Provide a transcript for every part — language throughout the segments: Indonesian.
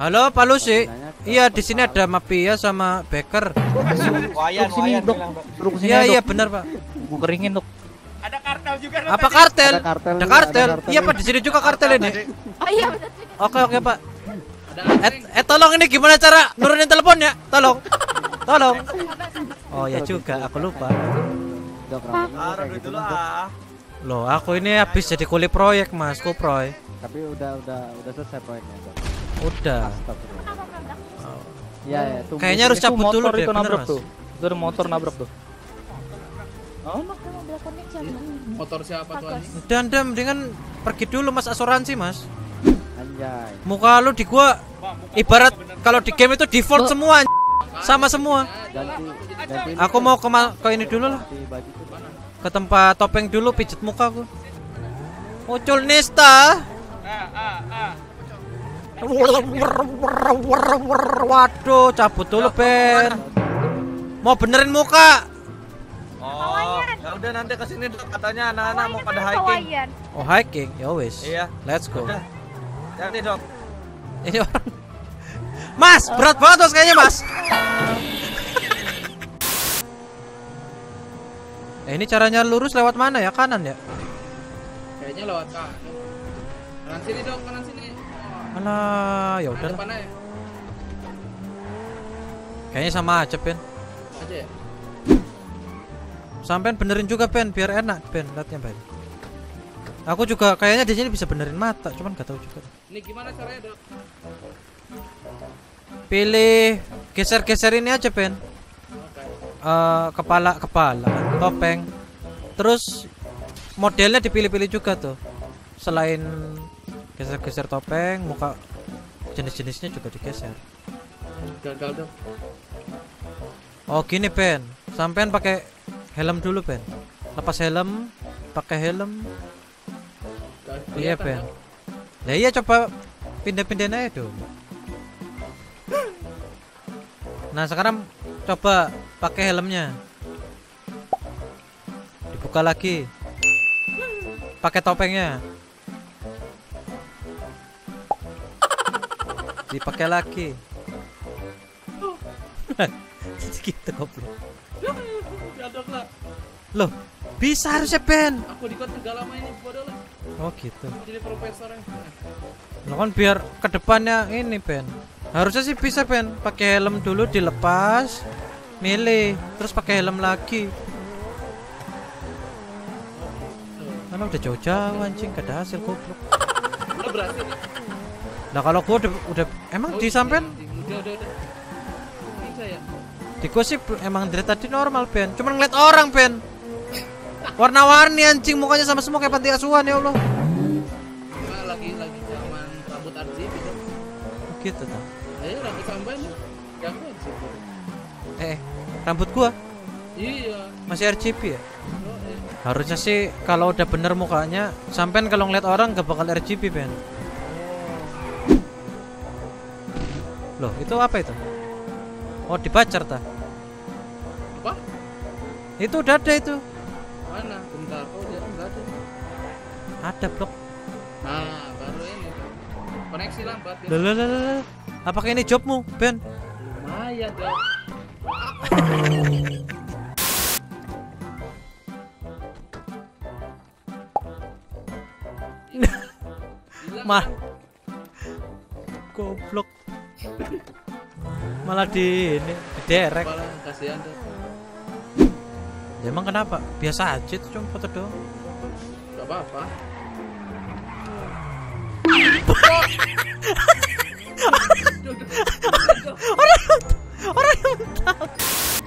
Halo, Pak Lucy. Iya, di sini ada mafia sama. Wayan, sini, wayan Dok. ke sini, Iya, iya benar, Pak. Gua keringin, Dok. Ada kartel juga Dok, Apa kartel? Ada kartel Ada kartel. Iya. Pak, di sini juga kartel ini. Oh iya. Oke, oke, Pak. Eh, eh tolong ini gimana cara nurunin teleponnya? Tolong. Tolong. Oh, ya juga, aku lupa. Gitu, ah. Loh, aku ini habis jadi kuli proyek, Mas, kuproy. Tapi udah udah udah selesai proyeknya, Dok. Udah. Iya, ya, tunggu. Kayaknya harus cabut motor dulu deh, itu nabrak tuh. Itu ada motor nabrak tuh. Oh? Motor siapa tuh anjing? Dan dan mendingan pergi dulu Mas asuransi, Mas. anjay. Muka lu di gua ibarat kalau di game itu default semua sama semua. Ganti ganti. ini, Aku mau ke ke ini dulu lah. Tuh. Ke tempat topeng dulu pijet muka aku. Muncul Nista. Waduh, cabut dulu Ben. Mau benerin muka. Oh, ya udah nanti ke sini. Katanya anak-anak mau pada Kawayan, hiking. Oh hiking, ya wis. Iya. Let's go. Jadi Dok. Ini orang. Mas, berat banget mas kayaknya mas. eh ini caranya lurus lewat mana ya kanan ya? Kayaknya lewat kanan. Kanan sini dong, kanan sini. Alah, ya udah. ya? Kayaknya sama aja Ben. Aja ya? Sampean benerin juga Ben, biar enak Ben liatnya Ben. Aku juga kayaknya di sini bisa benerin mata, cuman gak tahu juga. Ini gimana caranya dok? Pilih geser-geser ini aja Ben. Oke. Eh, kepala kepala topeng. Terus modelnya dipilih-pilih juga tuh. Selain geser-geser topeng, muka jenis-jenisnya juga digeser. Gagal dok. Oh gini Ben, sampean pakai helm dulu Ben. Lepas helm, pakai helm. Iya Ben. Ya iya coba pindah-pindahin aja dulu. Nah sekarang coba pakai helmnya. Dibuka lagi. Pakai topengnya. Dipakai lagi. gitu goblok. Loh, bisa harusnya Ben. Aku di kota gak lama ini bodoh lah. Oh gitu. Jadi profesornya. Lo kan biar ke depannya ini Ben. Harusnya sih bisa Ben. Pakai helm dulu dilepas, milih, terus pakai helm lagi. Mana udah jauh-jauh anjing gak ada hasil goblok. Udah berhasil. Nah kalau gua udah, udah emang Oh, di sampean Udah udah udah. Bisa ya? di gua sih emang dari tadi normal Ben. Cuman ngeliat orang Ben. Warna-warni anjing mukanya sama semua kayak panti asuhan ya Allah. Lagi lagi zaman rambut RGB dok. Gitu tuh. Eh rambut sampai nih. Gangguan sih. Eh, rambut gua Iya. masih RGB ya? Oh, eh. Harusnya sih kalau udah bener mukanya, sampean kalau ngeliat orang gak bakal RGB Ben. Loh, itu apa itu? Oh, dibacar ta? Apa? Itu udah ada itu. Mana? Bentar. Oh dia enggak ada. Ada blok. Nah baru ini. Koneksi lambat ya. Loh, loh, loh. Apakah ini jobmu, Ben? Lumayan dok. Hilang, Mah. Goblok. Malah di ini, derek. Kasihan. Ya, emang kenapa? Biasa aja itu cuma foto doang. Gak apa-apa. Orang yang tahu.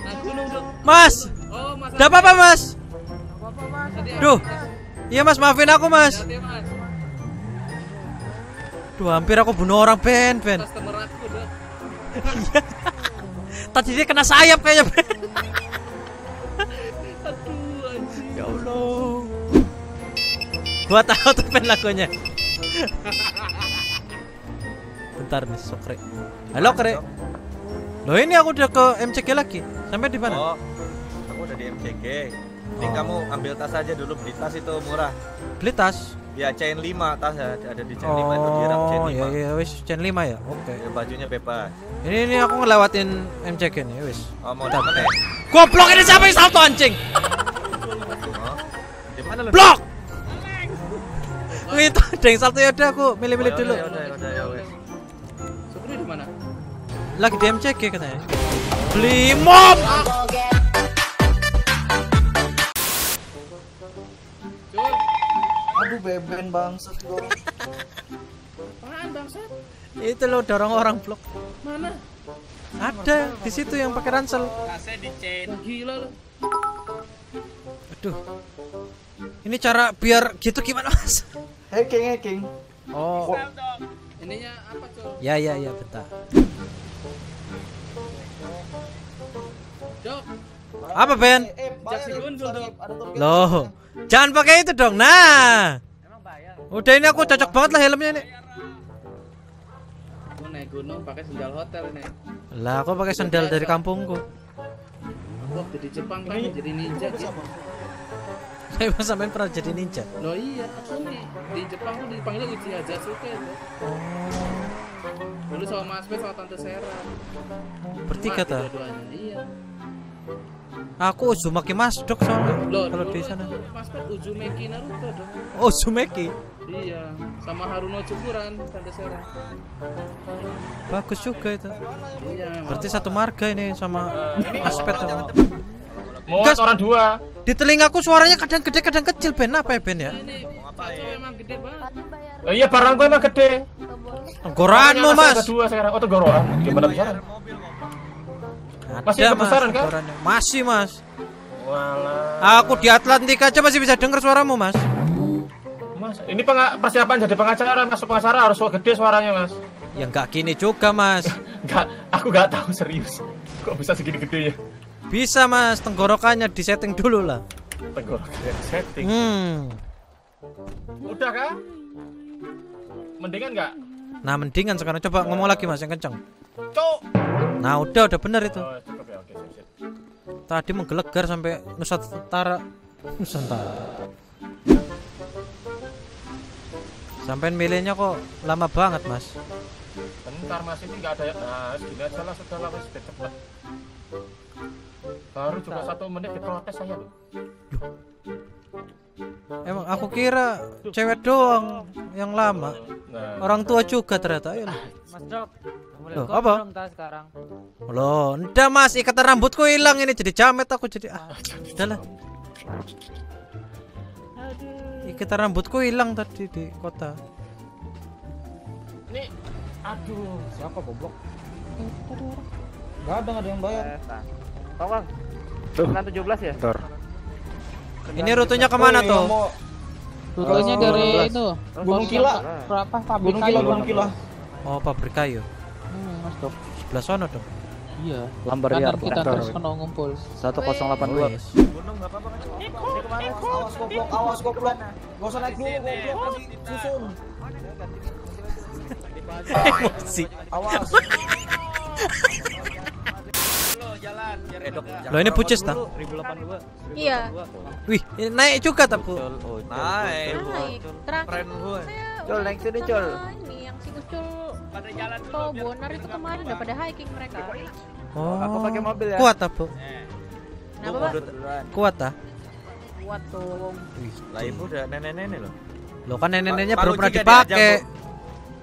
Nah, gunung dok. Mas, Oh, mas. gak Mas. Apa-apa, mas. Duh. Iya, Mas, maafin aku, mas. Duh, hampir aku bunuh orang, Ben, Ben. Tadi dia kena sayap kayaknya. Aduh, anjing. Ya Allah. Gua tahu tuh pen lagunya. Bentar nih, Sokre. Halo, Kre. Loh, ini aku udah ke MCG lagi. Sampai di mana? Oh, aku udah di MCG. Ini Oh. kamu ambil tas aja dulu, beli tas itu murah. Beli tas. Ya chain 5 tas ya, ada di chain 5 itu di rak chain Oh, 5. ya ya wis chain 5 ya. Oke. Ya, bajunya bebas. Ini ini aku ngelewatin MCK nih wis. Oh, mau dapat ya? Goblok ini siapa yang salto anjing? Oh. Di mana lu? Blok. Itu ada yang salto ya udah aku milih-milih Oh, dulu. Ya udah, ya udah, ya wes. Supri di mana? Lagi di MCK katanya. Beli mob. Aduh beben bangsat gua. apaan bangsat? Itu lo dorong orang blok. Mana? Ada di situ yang pakai ransel. Wah, gila lu. Aduh. Ini cara biar gitu gimana, Mas? Hacking hacking. Oh. Ininya apa, Cul? Ya ya ya bentar. Dok, Apa Ben? Eh, Jaksi gundul dong. Ada topi. Loh, jangan pakai itu dong. Nah. Udah ini aku cocok banget lah helmnya ini. Aku naik gunung pakai sendal hotel nih. Lah, aku pakai sandal dari kampungku. Aku waktu di Jepang kan jadi ninja gitu. Saya sampean pernah jadi ninja. Loh iya, aku nih di Jepang tuh dipanggil Uchiha Jasuke tuh. Dulu sama Mas Pet sama Tante Sera. Bertiga dua-duanya, Iya. Aku Uzumaki Masdok soalnya. Loh, Kalau di sana. tuh Mas Pet Uzumeki Naruto dong. Oh, Uzumaki. Iya, sama Haruno Cukuran Tante Sera. Bagus juga itu. Iya. Berarti satu marga ini sama aspek tuh. Muat orang dua. Di telingaku suaranya kadang gede kadang kecil Ben apa ya Ben ya? Ini emang gede banget. Oh, iya barang gue emang gede. Tenggoranmu Makanya mas. Ada dua sekarang. Oh tenggorokan. Gimana besaran? Masih Ada ada mas. tenggorannya. Masih mas. Walah. Aku di Atlantik aja masih bisa denger suaramu mas. Mas, ini persiapan jadi pengacara, masuk pengacara harus gede suaranya, Mas. Ya nggak gini juga mas. Enggak, aku nggak tahu serius. Kok bisa segini gedenya? Bisa mas. Tenggorokannya disetting dulu lah. Tenggorokan setting. Hmm. Udah kah? Mendingan nggak? Nah mendingan sekarang coba ngomong lagi mas yang kenceng. Cok. Nah udah udah bener itu. Oh, cukup ya, oke, sip, sip. Tadi menggelegar sampai Nusantara. Nusantara. Sampai milihnya kok lama banget mas. Bentar Mas, ini nggak ada ya. Nah, segini aja lah, sudah lah, Mas, cepet. Baru cuma satu menit diprotes saya loh. Emang aku kira cewek doang yang lama. Nah, Orang tua juga ternyata. Ayo. Mas Dok, boleh Loh, kok apa? sekarang. Loh, ndak mas, ikatan rambutku hilang ini jadi jamet aku jadi ah. Udahlah. Ikatan rambutku hilang tadi di kota. ini aduh, Siapa goblok? Gak ada, ada yang bayar. Tolong. Bukan 17 ya? Ini rutenya ke mana Oh, yang tuh? Oh, dari 12. itu. Gunung Kila. Berapa pabrik Gunung kayu? Kila, Gunung Kila. Oh, pabrik kayu. Hmm, Mas Dok. Sebelah sono dong. Iya. Lambar Kadang kita terus kena ngumpul. 1082. Wes. Gunung nggak apa-apa kan? Awas goblok, awas goblok. Gak usah naik dulu goblok, masih susun. Emosi. Awas. Eh, dok, Loh ini pucis tak? 1082. Iya. Wih, ini naik juga tak bu? Naik. Naik. Terakhir Col, naik sini, Col. Ini yang si Ucul atau Bonar itu kemarin udah pada hiking mereka. Oh. Aku pakai mobil ya. Kuat tak bu? Kenapa pak? Kuat tak? Kuat tuh. Lah ibu udah nenek-nenek loh. Lo kan nenek-neneknya belum pernah dipakai.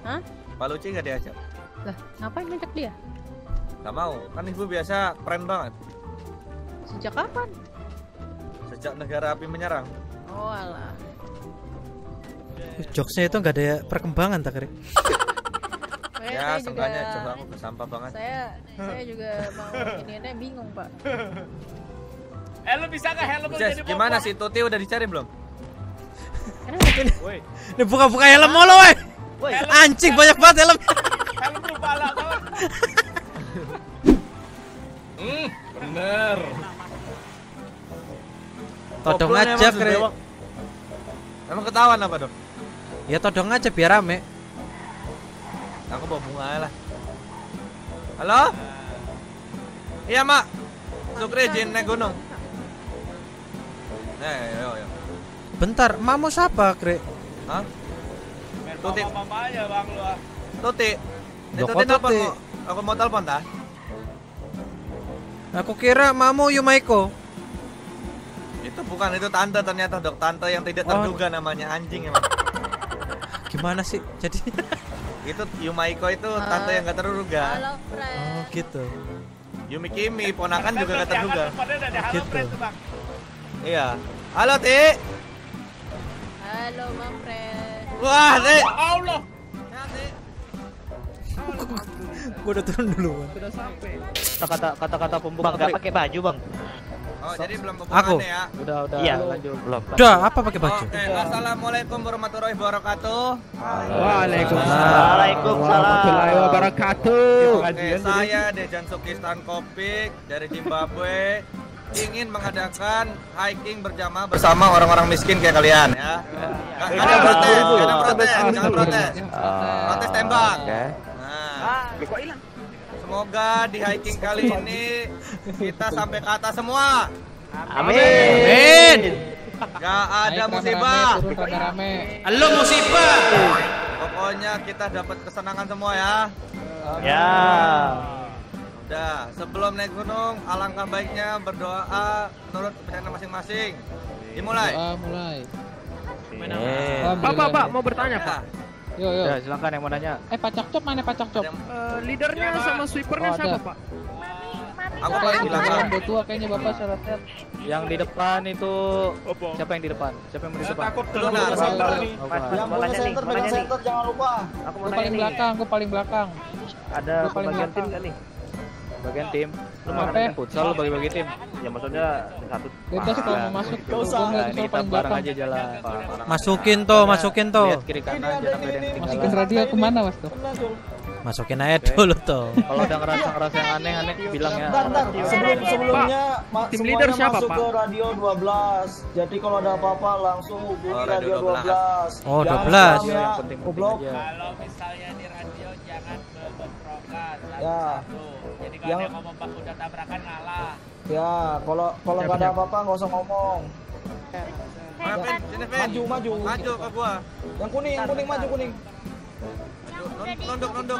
Hah? Pak Luci nggak diajak. Lah, ngapain ngajak dia? Gak mau. Kan ibu biasa keren banget. Sejak kapan? Sejak negara api menyerang. Oh alah. Jokesnya itu nggak ada perkembangan tak? Makanya Ya, juga seenggaknya coba aku sampah banget. saya saya juga mau ini ini bingung pak. Jess, gimana sih Tuti udah dicari belum? Kenapa? Ini buka-buka helm mulu weh. Anjing banyak banget helm. Hmm, bener. Todong Gobloknya aja emang Krik. Susdewang. Emang ketahuan apa dok? Ya todong aja biar rame. Aku bawa bunga aja lah. Halo? Iya mak. Sukri izin naik gunung. Eh, yo, yo. Bentar, mamu siapa Krik? Hah? Tuti. Mama aja bang lu. ah. Tuti. Telepon Tuti? mau- Aku mau telepon ta? Aku kira mamu Yumaiko. Itu bukan itu tante ternyata dok tante yang tidak Oh. terduga namanya anjing emang. Gimana sih? Jadi itu Yumaiko itu tante yang gak terduga. Halo, Oh, gitu. Yumi Kimi ponakan juga gak terduga. Gitu. friend tuh bang. Iya. Halo Ti. Halo, Mam friend. Wah Ti. Allah. Ya, Ti. Gua udah turun dulu. Bang. Sudah sampai. Kata-kata kata-kata pembuka nggak pakai baju bang. Oh jadi belum Aku. pembukaan ya. Udah udah. Iya. lanjut. Belum. Udah, apa pakai baju? Oke, assalamualaikum warahmatullahi wabarakatuh. Waalaikumsalam. Warahmatullahi wabarakatuh. Oke, saya Dejan Sukistan Kopik dari Zimbabwe ingin mengadakan hiking berjamaah bersama orang-orang miskin kayak kalian ya. Gak ada protes, gak ada protes, jangan protes. Protes tembak. Nah, semoga di hiking kali ini kita sampai ke atas semua. Amin. Gak ada musibah. Halo musibah. Pokoknya kita dapat kesenangan semua ya. Ya. Udah, sebelum naik gunung, alangkah baiknya berdoa menurut kepercayaan masing-masing. Dimulai. Doa mulai. Pak, pak, pak, mau bertanya, Pak. Yo, yo. Ya silakan yang mau nanya. Eh, Pak Cakcop mana Pak Cakcop? Leadernya sama sweepernya Oh, siapa pak? Aku paling Bapak belakang. udah tua kayaknya Bapak syaratnya. Yang di depan itu siapa yang di depan? Siapa yang di depan? Takut Lu, dengan Nar. sabar nih. Oh, Mas, Yang mau nih, center pegang center jangan lupa. Aku paling belakang, gue paling belakang. Ada paling bagian tim kan nih? Bagian tim. Lu mau Apa? main futsal lu bagi-bagi tim? Ya maksudnya satu. Bebas kalau mau masuk. Gak Gue usah. Nah, ini kita bareng aja jalan. Masukin tuh, masukin tuh. Lihat kiri kanan jangan ada yang Masukin ketinggalan. radio ke mana Mas tuh? Masukin aja dulu tuh. Kalau udah ngerasa-ngerasa yang aneh-aneh bilang ya. Bentar, bentar. Sebelum sebelumnya ma- tim leader siapa, masuk Pak? ke radio 12. Jadi kalau ada apa-apa langsung hubungi Oh, radio radio 12. Oh, Jangan 12. spam ya. Yang aja. Kalau misalnya di radio jangan bentrokan. Ya. Kalau Yang- ada yang ngomong pas udah tabrakan ngalah. Ya, kalau kalau nggak ada apa-apa nggak usah ngomong. Vin. Maju, maju. Maju ke gua. Yang kuning, yang kuning maju kuning. Maju. Nunduk, nunduk.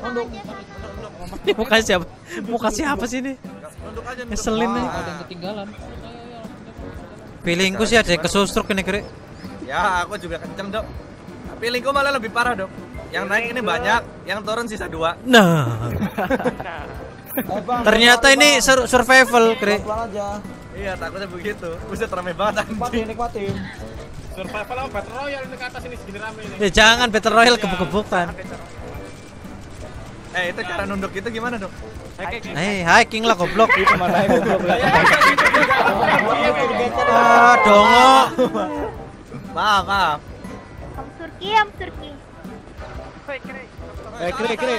Nunduk. Ini muka siapa? Muka siapa sih ini? Ngeselin nih. Ada yang ketinggalan. Feelingku sih ada yang kesustruk ini kere. Ya, aku juga kenceng, Dok. Feelingku malah lebih parah, Dok. Yang naik ini banyak, yang turun sisa dua. Nah, Eh, Bang, ternyata pelan-pelan, ini Bang. sur- survival aja. Iya, takutnya begitu. Buset rame banget anjing. nikmatin. Survival apa Battle Royale ini ke atas ini segini rame ini. Ya jangan Battle Royale gebuk-gebukan. Eh, itu cara nunduk itu gimana, Dok? Eh, hiking lah goblok. Mana yang goblok lah. Ah, dongo. Maaf, maaf. Om Surki, Om Surki. Eh, kiri kiri.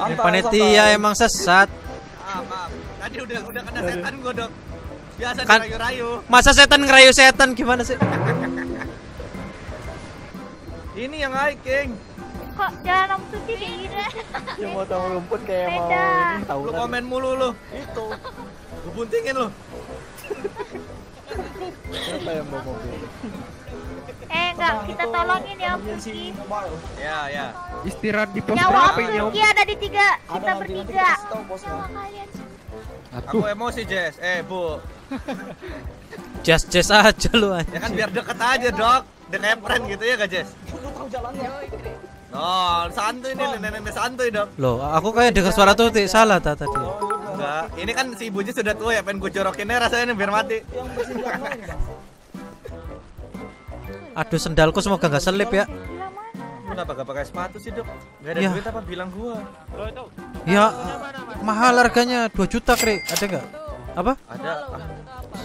Ini panitia emang sesat. Maaf, maaf. Tadi udah udah kena setan gua, Dok. Biasa Kan- dirayu-rayu. Masa setan ngerayu setan gimana sih? Ini yang hiking. Kok jalan Om Surki gini? Yang mau tahu rumput kayak mau Beda. ini Lu tawuran. komen mulu lu. Itu. Lu buntingin lu. Siapa yang mau mobil? Eh enggak, kita tolongin ya Om. Ya, ya. Istirahat di pos Nyawa Om berapa ini om? Ada di tiga, kita bertiga. Nyawa kalian. Aku emosi, Jess. Eh, Bu. Just just aja lu Ya kan biar deket aja, Dok. Dengan friend gitu ya, gak, Jess? Lu tahu jalannya. Oh, santuy nih, nenek-nenek santuy, Dok. Loh, aku kayak dengar suara tuh salah ta tadi. Enggak, ini kan si ibunya sudah tua ya, pengen gue jorokinnya rasanya nih biar mati. Yang Aduh sendalku semoga nggak selip ya. Kenapa gak pakai sepatu sih, Dok? Gak ada Ya. duit apa bilang gua? Ya mahal harganya 2 juta kre. Ada nggak? Apa? Ada.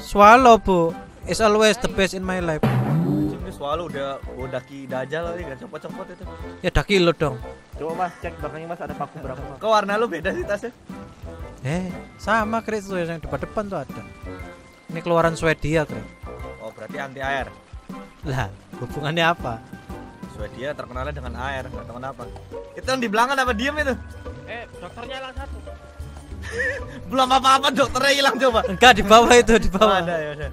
Swallow bu. Is always the best in my life. nih swallow udah udah ki dajal lagi gak copot-copot itu. Ya daki lo dong. Coba Mas cek belakangnya Mas ada paku berapa Mas? Kok warna lu beda sih tasnya? Eh, sama kre tuh yang depan-depan tuh ada. Ini keluaran Swedia kre. Oh, berarti anti air. Lah, hubungannya apa? Swedia terkenalnya dengan air, gak tahu kenapa. Itu yang di belakang apa diem itu? Eh, dokternya hilang satu. Belum apa-apa dokternya hilang coba. Enggak di bawah itu di bawah. ada ya udah.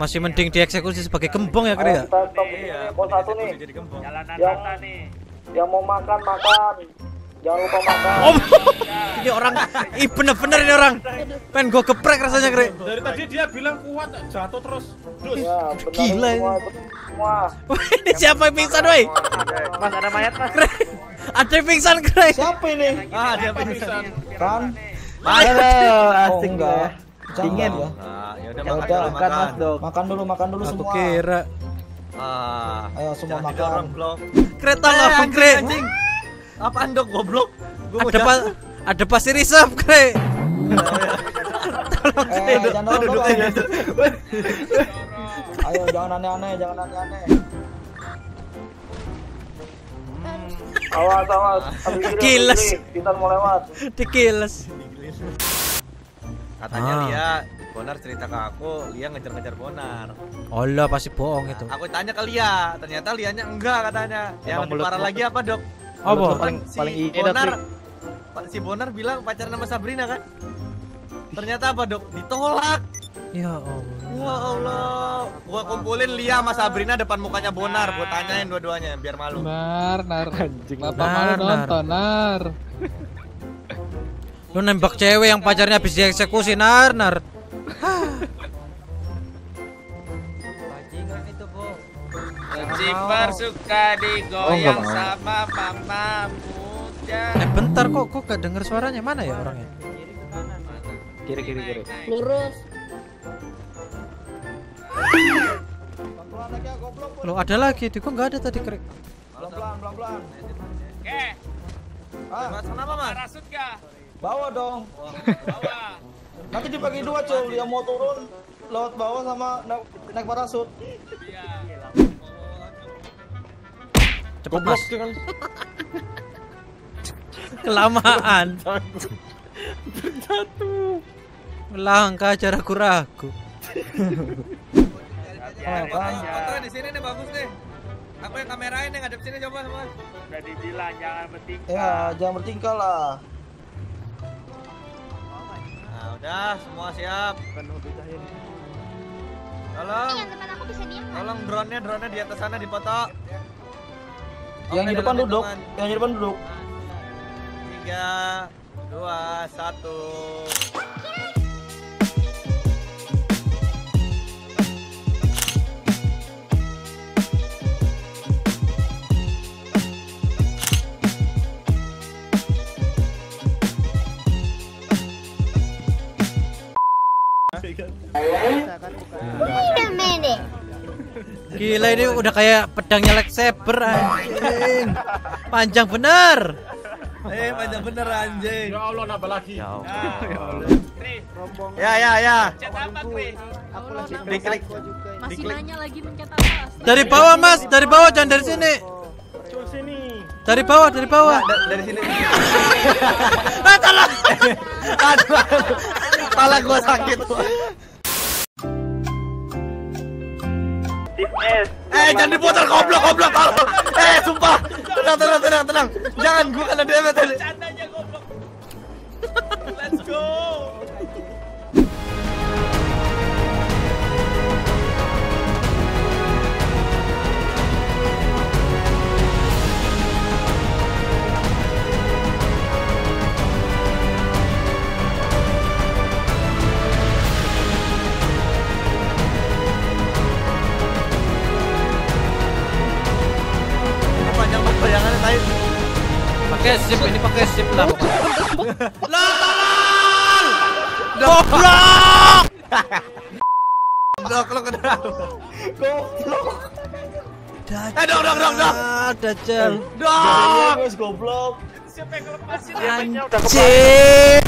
Masih mending dieksekusi sebagai gembong ya kira ya. Iya. Pos satu nih. Jadi gembong. Yang yang mau makan makan. Jangan lupa makan. Oh, orang, ih bener-bener ini orang. Pengen gue geprek rasanya kira. Dari tadi dia bilang kuat jatuh terus. Terus. Ya, Gila ini. ini siapa yang pingsan woi? Mas ada mayat mas. Kre. Ada yang pingsan kre. Siapa ini? Ah, dia pingsan. Kan? Halo, Oh, enggak. Dingin ya. Ya udah makan dulu, makan. Makan dulu, makan dulu Aku semua. kira Ah. Ayo semua makan. kereta kre. anjing. Apaan dok goblok? Gua Ada ada pasir risap kre. Eh, jangan dorong dulu. Ayo. Jangan aneh-aneh, jangan aneh-aneh. Awas, awas. Giles. kiri. Bintang mau lewat. Dikiles. Katanya Ah. Lia, Bonar cerita ke aku, Lia ngejar-ngejar Bonar. Allah pasti bohong itu. Aku tanya ke Lia, ternyata Lianya enggak katanya. Yang Emang lebih parah lagi apa dok? Apa? paling si paling ini Bonar. Pak- si Bonar bilang pacaran sama Sabrina kan? Ternyata apa dok? Ditolak. Ya Allah. Ya Allah. Gua kumpulin Lia sama Sabrina depan mukanya Bonar, gua tanyain dua-duanya biar malu. Nar, nar. Bapak Nar, malu nonton, nar. Lu nembak cewek yang pacarnya habis dieksekusi nar nar. Ciper suka digoyang sama mama muda. Eh bentar kok kok gak denger suaranya mana ya orangnya? Kiri kiri kiri. Lurus. Lo ada lagi, di kok nggak ada tadi kre. Pelan-pelan, pelan-pelan. Oke, Ah, kenapa mas? parasut gak? bawa dong. Bawa. Nanti dibagi dua, Cul. Yang mau turun lewat bawah sama naik, naik parasut. Cepet mas. Kelamaan. Melangkah aja ragu-ragu. Oh. Fotonya di sini nih bagus nih. Aku yang kamerain yang ngadep sini coba semua. Udah dibilang jangan bertingkah. Ya, jangan bertingkah lah. Nah udah semua siap. Tolong, diam. tolong drone-nya drone-nya di atas sana dipoto. Yang di depan duduk. Yang di depan duduk. Tiga, dua, satu. Gila ini udah kayak pedangnya lightsaber anjing. Panjang bener. Eh, panjang bener anjing. Ya Allah nambah lagi. Ya, ya, ya. Chat apa, Kri? Klik, klik. Masih nanya lagi mencet atas. Dari bawah mas, dari bawah jangan dari sini. Dari bawah, dari bawah. Da- dari sini. Ah, salah. Aduh. Kepala gua sakit. Eh, jangan diputar goblok, goblok, tolong. Eh, sumpah. Tenang, tenang. Jangan gua kena damage tadi. Sip lah. Lah tolong. Goblok. Dok, lo kenapa? Goblok. Eh, dok, dok, dok, dok. Dajjal. Dok. Guys, goblok. Siapa yang ngelepasin? Anjing.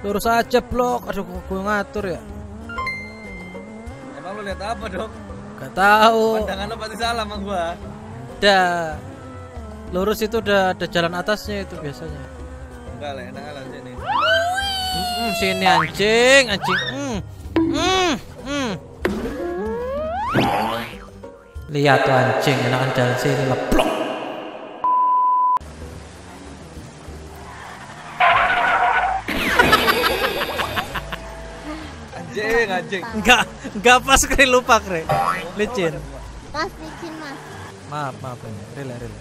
Lurus aja blok. Aduh, gua ngatur ya. Emang lu lihat apa, Dok? Gak tahu. Pandangan lo pasti salah sama gua. Udah. Lurus itu udah ada jalan atasnya itu biasanya. Enggak lah, enak lah sini. Hmm, sini anjing, anjing. Hmm. Hmm. Hmm. Lihat tuh anjing, enakan jalan sini leplok. anjing. Enggak, enggak pas kre lupa kre. Licin. Mas. Maaf, maaf ini. Rela, rela.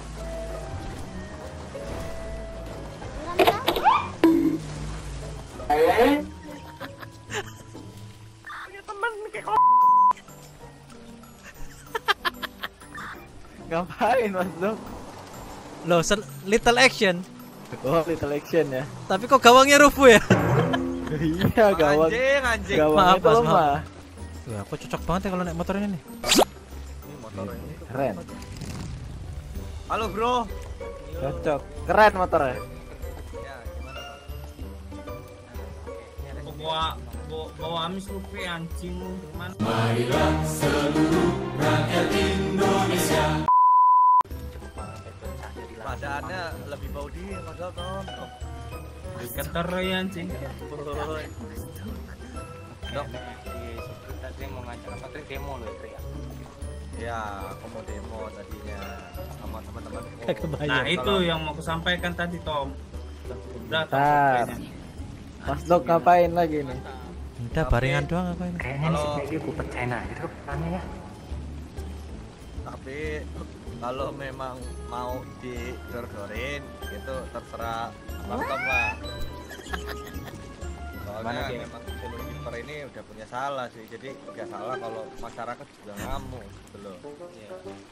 Ngapain Mas Dok? Loh, little action. Oh, little action ya. Tapi kok gawangnya rubuh ya? iya, gawang. Anjing, anjing. Gawangnya Maaf, Mas, lemah. Wah, aku cocok banget ya kalau naik motor ini nih. Ini motor ini. Keren. Halo, Bro. Cocok. Keren motornya. Ya, gimana, Bang? Bawa bawa bawa amis lu pe anjing lu gimana? Padaannya lebih bau dia padahal Tom. Keter ya anjing. Dok, Tadi mau ngajak apa tadi demo loh itu ya. ya aku mau demo tadinya sama. Kayak kebayang. Nah itu yang mau aku sampaikan tadi Tom. Udah. Bentar. Mas Dok ngapain lagi nih? Udah baringan doang apa ini? Kayaknya Kalau- si gue percaya nah itu perannya ya. Tapi kalau memang mau didor-dorin itu terserah Bang Tom lah. Soalnya memang Jimper ini udah punya salah sih. Jadi nggak salah kalau masyarakat juga ngamuk gitu loh. Iya.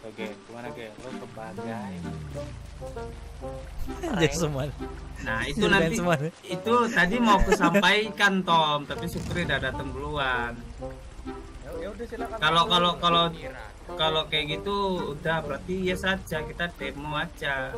Oke, gimana Ge? Lo sebagai Anjir semua. Nah itu Jadikan nanti semua. itu tadi mau aku sampaikan Tom, tapi Supri udah datang duluan. Ya, ya udah silakan. Kalau kalau kalau kalau kayak gitu udah berarti ya saja kita demo aja.